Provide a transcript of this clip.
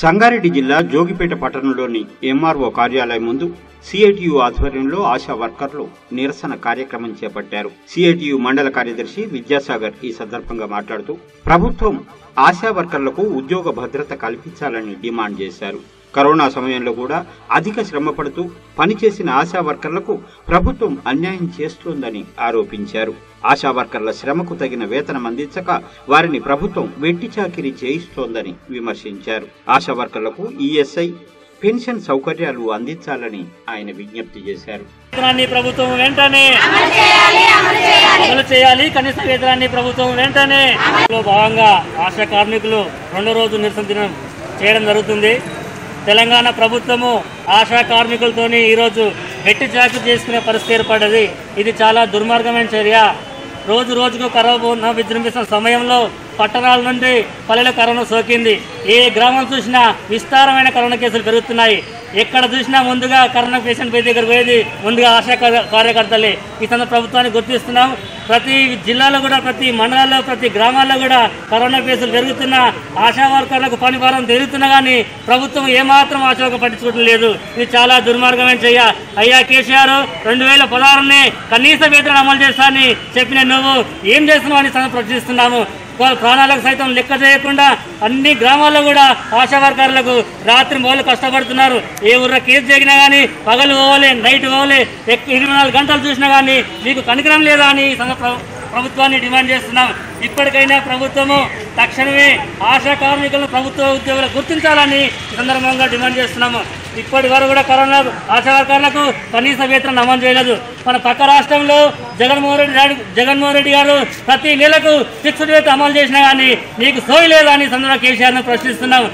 సంగారెడ్డి జిల్లా జోగిపేట పట్టణంలోని ఎంఆర్ఓ కార్యాలయం ముందు సిఐటియు ఆధ్వర్యంలో ఆశా వర్కర్లు నిరసన కార్యక్రమం చేపట్టారు. సిఐటియు మండల కార్యదర్శి విద్యాసాగర్ ఈ సందర్భంగా మాట్లాడుతూ ప్రభుత్వం ఆశా వర్కర్లకు ఉద్యోగ భద్రత కల్పించాలని డిమాండ్ చేశారు. కరోనా సమయంలో కూడా అధిక శ్రమ పడుతూ పనిచేసిన ఆశా వర్కర్లకు ప్రభుత్వం అన్యాయం చేస్తోందని ఆరోపించారు. ఆశా వర్కర్ల శ్రమకు తగిన వేతనం అందించక వారిని ప్రభుత్వం వెట్టి చాకిరీ చేయిస్తోందని విమర్శించారు. ఆశా వర్కర్లకు ఈఎస్ఐ పెన్షన్ సౌకర్యాలు అందించాలని ఆయన విజ్ఞప్తి చేశారు. ప్రభుత్వం వెంటనే అమలు చేయాలి కనీస వేతనాన్ని ప్రభుత్వం వెంటనే. భాగంగా ఆశా కార్మికులు రెండో రోజు నిరసన దినం చేయడం జరుగుతుంది. తెలంగాణ ప్రభుత్వము ఆశా కార్మికులతోని ఈరోజు గట్టి చాకు చేసుకునే పరిస్థితి ఏర్పడ్డది. ఇది చాలా దుర్మార్గమైన చర్య. రోజు రోజుకు కరోనా విజృంభిస్తున్న సమయంలో పట్టణాల నుండి పల్లెల కరోనా సోకింది. ఏ గ్రామం చూసినా విస్తారమైన కరోనా కేసులు పెరుగుతున్నాయి. ఎక్కడ చూసినా ముందుగా కరోనా పేషెంట్ పోయి దగ్గర పోయేది ముందుగా ఆశా కార్యకర్తలే. ఈ సందర్భ ప్రభుత్వాన్ని గుర్తిస్తున్నాం. ప్రతి జిల్లాలో కూడా ప్రతి మండలాల్లో ప్రతి గ్రామాల్లో కూడా కరోనా కేసులు పెరుగుతున్న ఆశా వర్కర్లకు పని భారం పెరుగుతున్నా కానీ ప్రభుత్వం ఏమాత్రం ఆశోక పట్టించుకోవడం లేదు. ఇది చాలా దుర్మార్గమైన చెయ్య అయ్యా కేసీఆర్ రెండు వేల పదహారునే కనీస వేతనం అమలు చేస్తానని చెప్పిన నువ్వు ఏం చేస్తున్నావు అని ప్రశ్నిస్తున్నాము. వాళ్ళ ప్రాణాలకు సైతం లెక్క చేయకుండా అన్ని గ్రామాల్లో కూడా ఆశా వర్కర్లకు రాత్రి మొదలు కష్టపడుతున్నారు. ఏ ఊర్లో కేసు జరిగినా కానీ పగలు పోవాలి నైట్ పోవాలి ఇరవై నాలుగు గంటలు చూసినా కానీ మీకు కనికరం లేదా అని ఈ ప్రభుత్వాన్ని డిమాండ్ చేస్తున్నాం. ఇప్పటికైనా ప్రభుత్వము తక్షణమే ఆశా కార్మికులను ప్రభుత్వ ఉద్యోగులు గుర్తించాలని సందర్భంగా డిమాండ్ చేస్తున్నాము. ఇప్పటి వరకు కూడా కరోనా ఆశా వర్కర్లకు కనీస వేతనం అమలు చేయలేదు. మన పక్క రాష్ట్రంలో జగన్మోహన్ రెడ్డి గారు- జగన్మోహన్ రెడ్డి గారు ప్రతి నెలకు ఫిక్స్డ్ వేతనం అమలు చేసినా కానీ నీకు సోయి లేదా అని సందర్భంగా కేసీఆర్ను ప్రశ్నిస్తున్నాం.